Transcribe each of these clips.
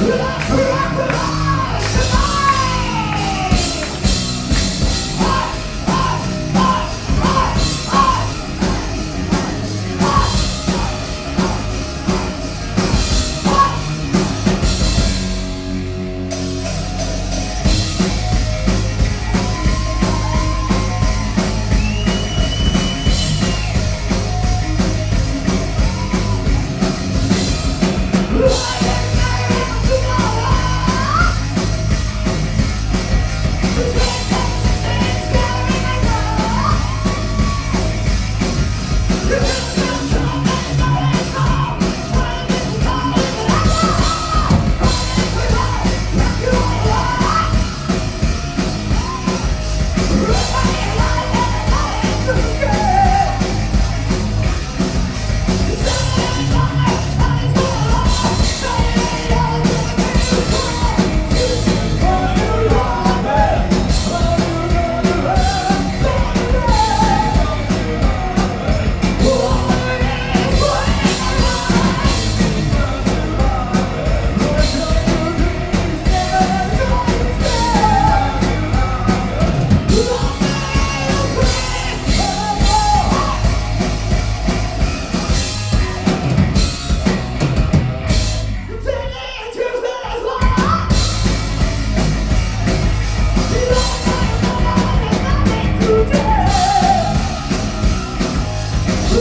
Brasil! Yeah.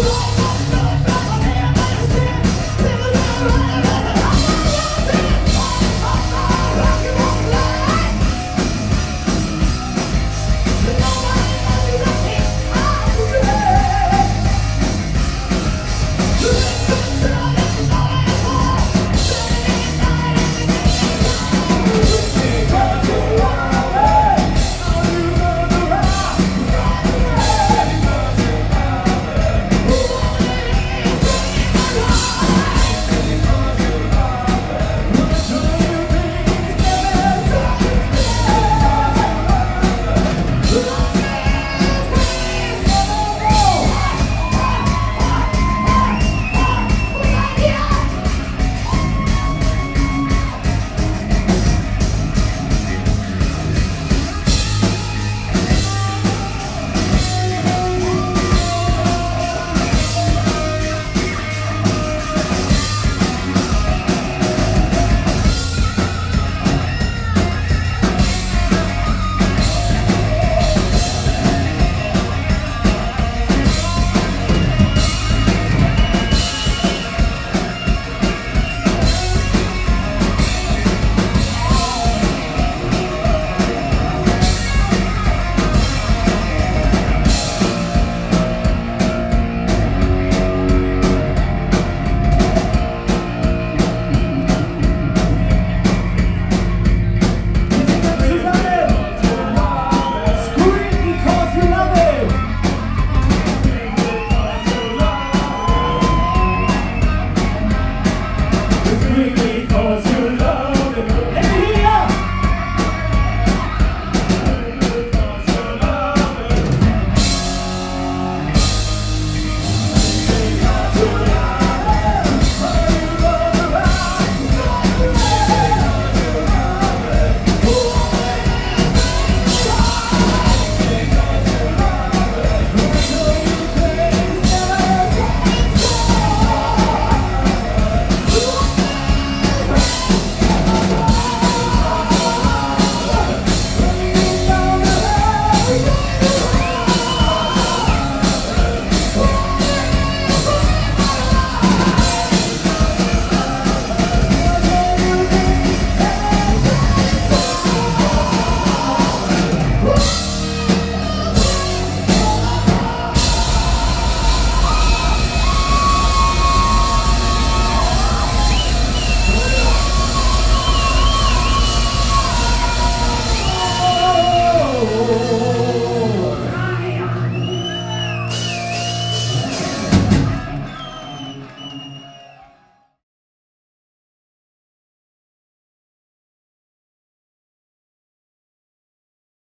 Whoa!